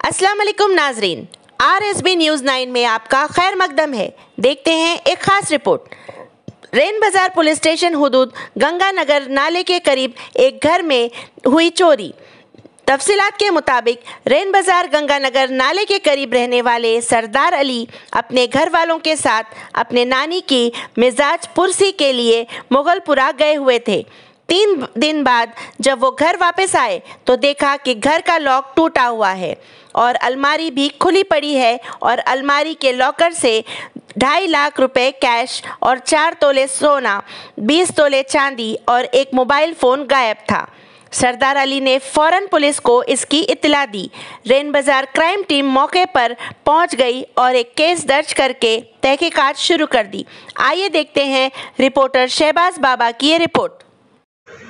वालेकुम नाजरीन। R S B news nine में आपका खैर मकदम है। देखते हैं एक ख़ास रिपोर्ट। रेन बाज़ार पुलिस स्टेशन हदूद गंगानगर नाले के करीब एक घर में हुई चोरी। तफसीलात के मुताबिक रेन बाज़ार गंगानगर नाले के करीब रहने वाले सरदार अली अपने घर वालों के साथ अपने नानी की मिजाज पुरसी के लिए मुगलपुरा गए हुए थे। तीन दिन बाद जब वो घर वापस आए तो देखा कि घर का लॉक टूटा हुआ है और अलमारी भी खुली पड़ी है और अलमारी के लॉकर से ढाई लाख रुपए कैश और चार तोले सोना, बीस तोले चांदी और एक मोबाइल फ़ोन गायब था। सरदार अली ने फ़ौरन पुलिस को इसकी इतला दी। रेन बाज़ार क्राइम टीम मौके पर पहुँच गई और एक केस दर्ज करके तहकीकात शुरू कर दी। आइए देखते हैं रिपोर्टर शहबाज बाबा की ये रिपोर्ट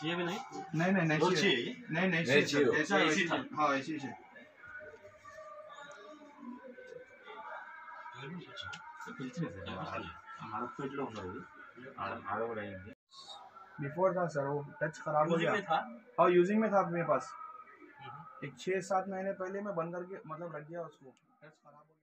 चाहिए भी नहीं? नहीं नहीं नहीं चाहिए। नहीं नहीं नहीं चाहिए। ऐसा ऐसी ऐसी था? हाँ। ऐसी चाहिए हो है बिफोर था सर वो टच खराब हो गया। और यूजिंग में था मेरे पास। एक छः सात महीने पहले मैं बंद करके मतलब रख दिया उसको। टच खराब हो गया